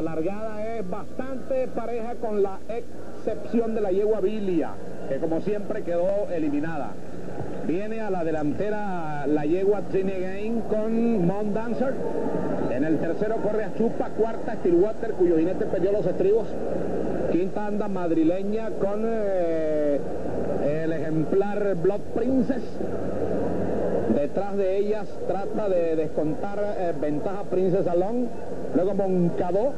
La largada es bastante pareja con la excepción de la yegua Bilia, que como siempre quedó eliminada. Viene a la delantera la yegua Trini Gain con Mount Dancer. En el tercero corre a Chupa, cuarta Stillwater, cuyo jinete perdió los estribos. Quinta anda madrileña con eh, el ejemplar Blood Princess. Detrás de ellas trata de descontar eh, ventaja Princess Alon. Luego Moncadó,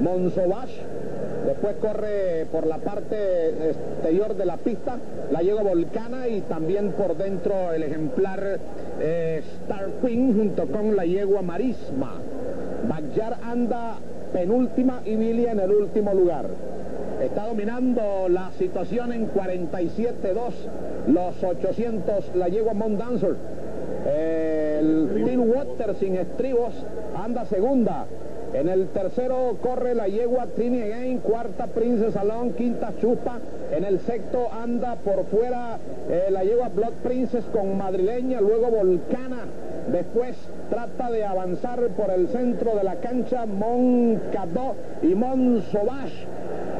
Monsovash. Después corre por la parte exterior de la pista la yegua Volcana y también por dentro el ejemplar eh, Star Queen junto con la yegua Marisma. Backyard anda penúltima y Billy en el último lugar. Está dominando la situación en 47-2, los 800, la yegua Mount Dancer. El Team Water sin estribos anda segunda. En el tercero corre la yegua Trini Again, cuarta Princess Salón, quinta Chupa. En el sexto anda por fuera eh, la yegua Blood Princess con madrileña, luego Volcana. Después trata de avanzar por el centro de la cancha Moncadó y Mon Sauvage.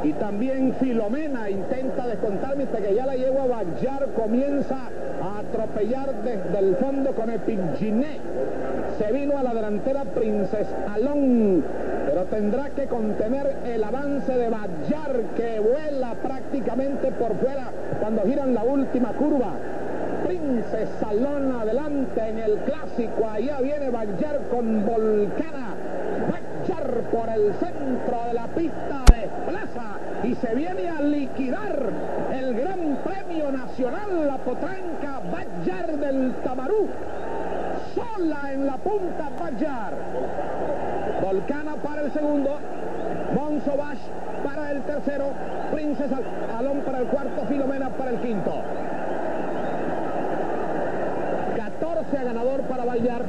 Y también Filomena intenta descontar mientras que ya la yegua Bayar comienza a atropellar desde el fondo con el Pinginé. Se vino a la delantera Princess Alon, pero tendrá que contener el avance de Bayar que vuela prácticamente por fuera cuando giran la última curva. Princess Salón adelante en el clásico. Allá viene Bayar con Volcana. Bayar por el centro de la pista de Plaza y se viene a liquidar el Gran Premio Nacional, la potranca Bayar del Tamarú. En la punta Bayar. Volcana para el segundo. Monzo Bash para el tercero. Princesa Alón para el cuarto. Filomena para el quinto. 14 ganador para Bayar.